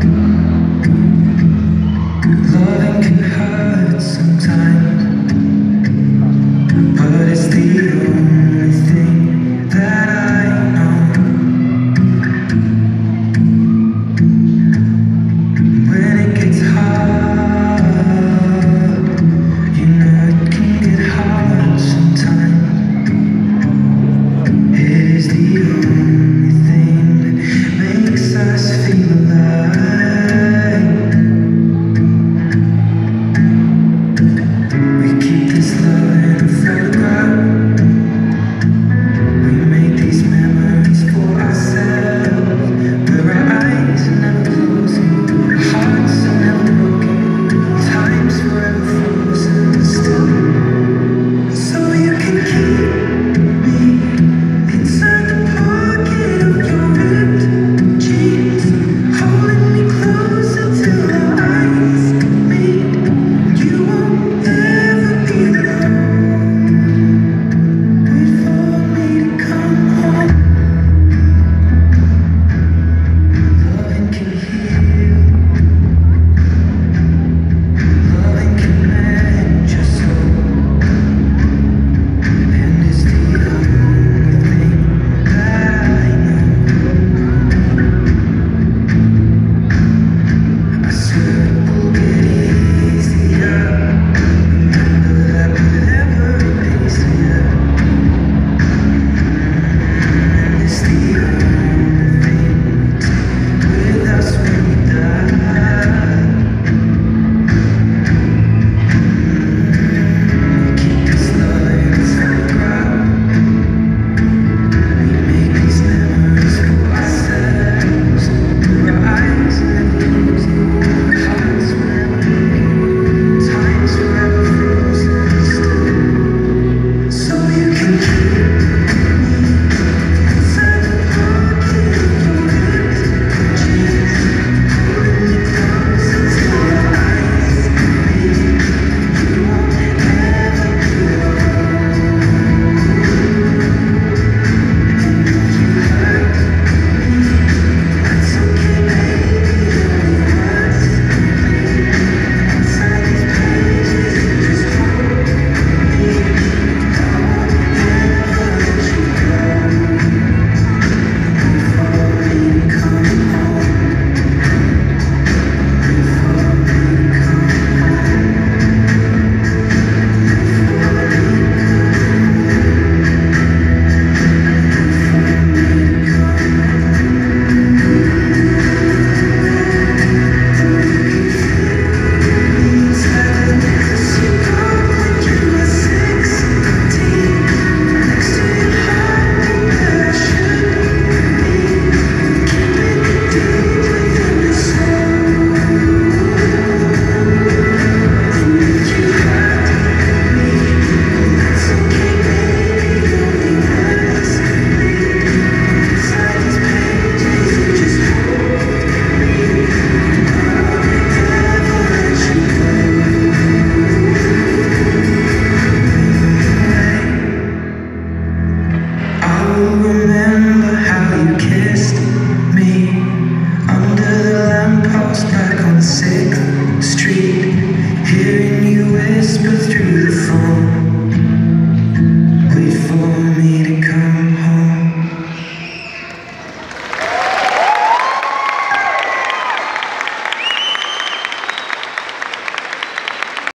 good.